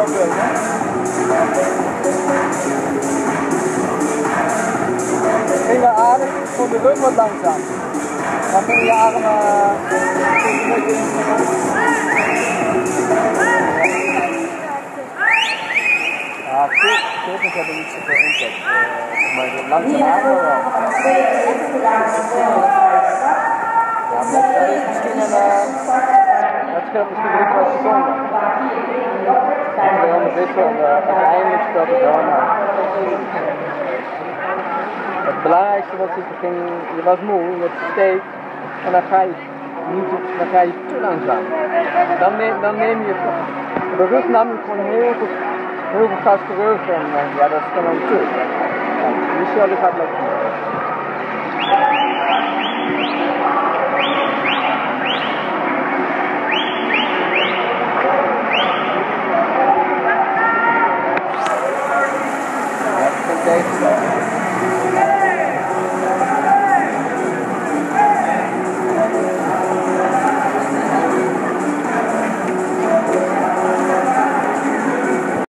theo đường nhé. Hình là A đấy, không được đối một đồng chẳng Còn hình là A mà À, tiếp, tiếp thì cho mình sẽ có hình chật ờ, Mời được lắm chẳng á scheelt misschien drie kwart seconde. Als we helemaal wisselen, uh, uiteindelijk speelt het wel. Het belangrijkste was, je, ging, je was moe, je hebt steek en dan ga je niet, dan ga je te langzaam. Dan neem, dan neem je, de rug nam je gewoon heel veel, heel veel gas terug en uh, ja, dat is terug. Ja, Michel die gaat lekker.